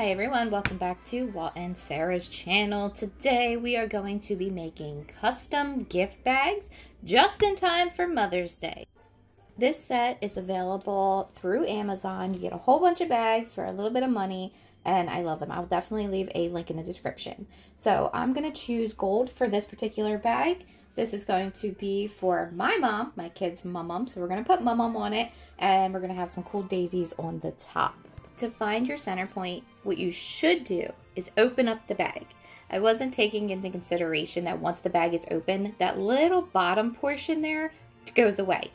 Hi everyone, welcome back to Walt and Sarah's channel. Today we are going to be making custom gift bags just in time for Mother's Day. This set is available through Amazon. You get a whole bunch of bags for a little bit of money and I love them. I'll definitely leave a link in the description. So I'm going to choose gold for this particular bag. This is going to be for my mom, my kid's mum. So we're going to put mum on it and we're going to have some cool daisies on the top. To find your center point, what you should do is open up the bag. I wasn't taking into consideration that once the bag is open, that little bottom portion there goes away.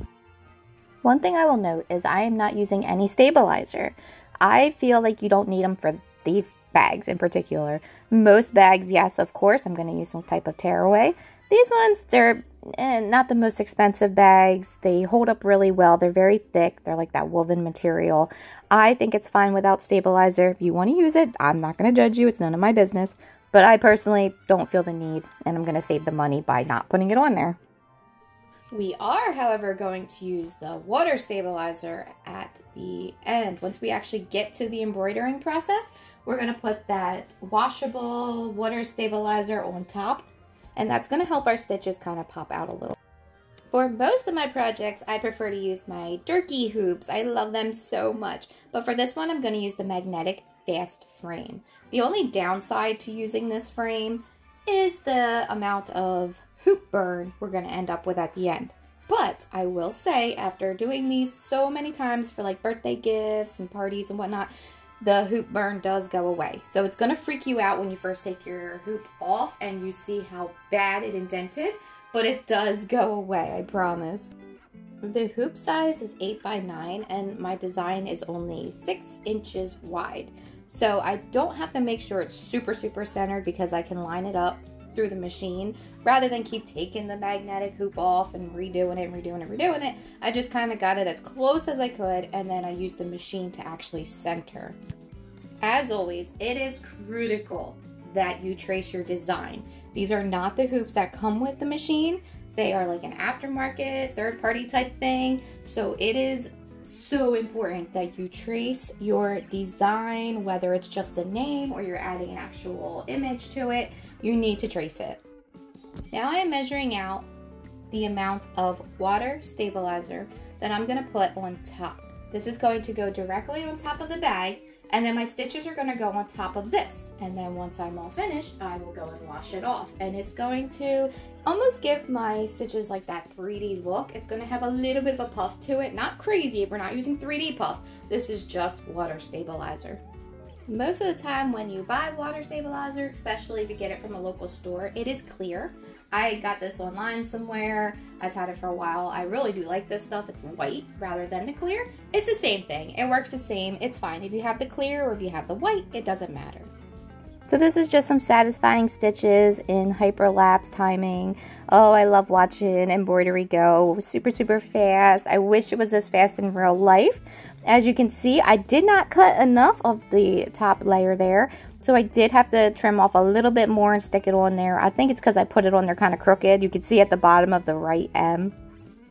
One thing I will note is I am not using any stabilizer. I feel like you don't need them for these bags in particular. Most bags, yes, of course, I'm going to use some type of tearaway. These ones, they're eh, not the most expensive bags. They hold up really well. They're very thick. They're like that woven material. I think it's fine without stabilizer. If you want to use it, I'm not going to judge you. It's none of my business. But I personally don't feel the need, and I'm going to save the money by not putting it on there. We are, however, going to use the water stabilizer at the end. Once we actually get to the embroidering process, we're going to put that washable water stabilizer on top and that's going to help our stitches kind of pop out a little. For most of my projects, I prefer to use my Durkee hoops. I love them so much. But for this one, I'm going to use the magnetic fast frame. The only downside to using this frame is the amount of hoop burn we're going to end up with at the end. But I will say, after doing these so many times for like birthday gifts and parties and whatnot, the hoop burn does go away. So it's going to freak you out when you first take your hoop off and you see how bad it indented, but it does go away, I promise. The hoop size is 8 by 9 and my design is only 6 inches wide. So I don't have to make sure it's super, super centered because I can line it up through the machine rather than keep taking the magnetic hoop off and redoing it and redoing it, and redoing it. I just kind of got it as close as I could and then I used the machine to actually center. As always, it is critical that you trace your design. These are not the hoops that come with the machine. They are like an aftermarket, third party type thing. So it is so important that you trace your design, whether it's just a name or you're adding an actual image to it, you need to trace it. Now I am measuring out the amount of water stabilizer that I'm gonna put on top. This is going to go directly on top of the bag and then my stitches are gonna go on top of this. And then once I'm all finished, I will go and wash it off. And it's going to almost give my stitches like that 3D look. It's gonna have a little bit of a puff to it. Not crazy, we're not using 3D puff. This is just water stabilizer. Most of the time when you buy water stabilizer, especially if you get it from a local store, it is clear. I got this online somewhere. I've had it for a while. I really do like this stuff. It's white rather than the clear. It's the same thing. It works the same. It's fine. If you have the clear or if you have the white, it doesn't matter. So this is just some satisfying stitches in hyperlapse timing. Oh, I love watching embroidery go super, super fast. I wish it was this fast in real life. As you can see, I did not cut enough of the top layer there. So I did have to trim off a little bit more and stick it on there. I think it's because I put it on there kind of crooked. You can see at the bottom of the right M.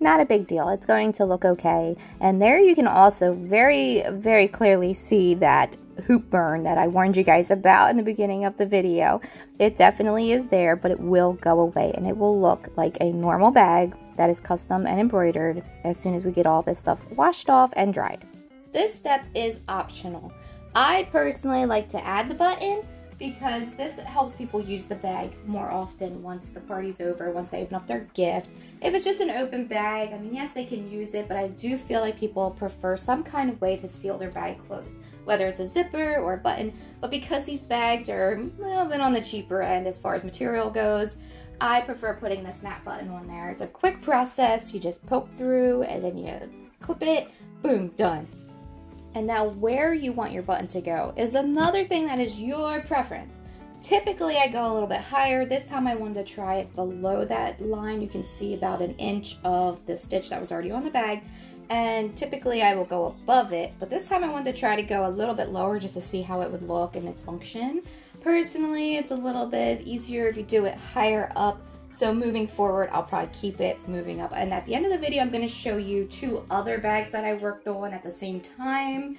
Not a big deal. It's going to look okay. And there you can also very, very clearly see that hoop burn that I warned you guys about in the beginning of the video. It definitely is there, but it will go away and it will look like a normal bag that is custom and embroidered as soon as we get all this stuff washed off and dried. This step is optional. I personally like to add the button because this helps people use the bag more often once the party's over, once they open up their gift. If it's just an open bag, I mean, yes, they can use it, but I do feel like people prefer some kind of way to seal their bag closed, whether it's a zipper or a button. But because these bags are a little bit on the cheaper end as far as material goes, I prefer putting the snap button on there. It's a quick process. You just poke through and then you clip it, boom, done. And now where you want your button to go is another thing that is your preference. Typically I go a little bit higher. This time I wanted to try it below that line. You can see about an inch of the stitch that was already on the bag. And typically I will go above it, but this time I wanted to try to go a little bit lower just to see how it would look and its function. Personally, it's a little bit easier if you do it higher up so moving forward, I'll probably keep it moving up. And at the end of the video, I'm gonna show you two other bags that I worked on at the same time.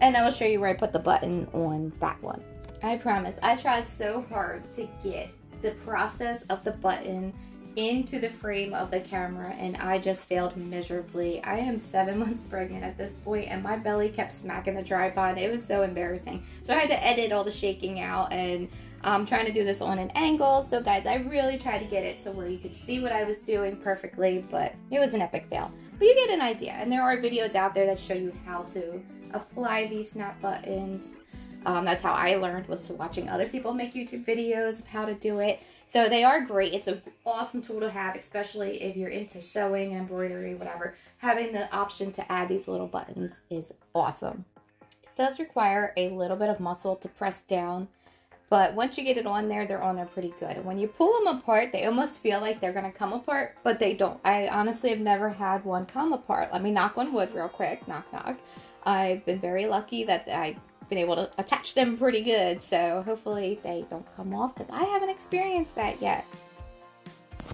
And I will show you where I put the button on that one. I promise, I tried so hard to get the process of the button into the frame of the camera and I just failed miserably. I am seven months pregnant at this point and my belly kept smacking the tripod. It was so embarrassing. So I had to edit all the shaking out and I'm trying to do this on an angle. So guys, I really tried to get it so where you could see what I was doing perfectly, but it was an epic fail. But you get an idea. And there are videos out there that show you how to apply these snap buttons. Um, that's how I learned was to watching other people make YouTube videos of how to do it. So they are great. It's an awesome tool to have, especially if you're into sewing, embroidery, whatever. Having the option to add these little buttons is awesome. It does require a little bit of muscle to press down, but once you get it on there, they're on there pretty good. And when you pull them apart, they almost feel like they're going to come apart, but they don't. I honestly have never had one come apart. Let me knock on wood real quick. Knock, knock. I've been very lucky that I been able to attach them pretty good. So hopefully they don't come off because I haven't experienced that yet.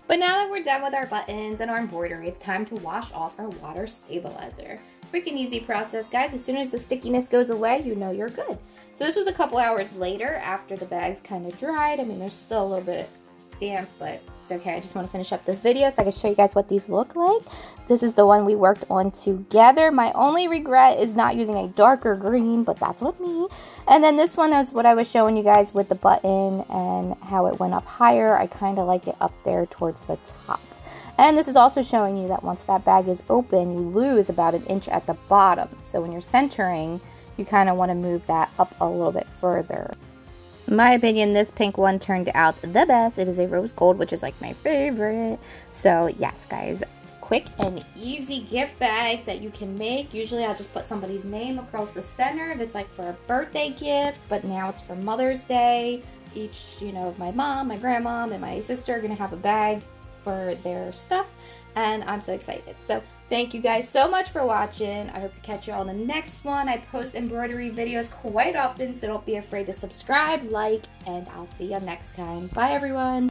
But now that we're done with our buttons and our embroidery, it's time to wash off our water stabilizer. And easy process, guys. As soon as the stickiness goes away, you know you're good. So this was a couple hours later after the bags kind of dried. I mean, there's still a little bit damp, but it's okay. I just want to finish up this video so I can show you guys what these look like. This is the one we worked on together. My only regret is not using a darker green, but that's what me. And then this one is what I was showing you guys with the button and how it went up higher. I kind of like it up there towards the top. And this is also showing you that once that bag is open, you lose about an inch at the bottom. So when you're centering, you kind of want to move that up a little bit further my opinion, this pink one turned out the best. It is a rose gold, which is like my favorite. So yes, guys, quick and easy gift bags that you can make. Usually I'll just put somebody's name across the center if it's like for a birthday gift, but now it's for Mother's Day. Each, you know, my mom, my grandma, and my sister are to have a bag for their stuff and I'm so excited. So thank you guys so much for watching. I hope to catch you all in the next one. I post embroidery videos quite often, so don't be afraid to subscribe, like, and I'll see you next time. Bye, everyone.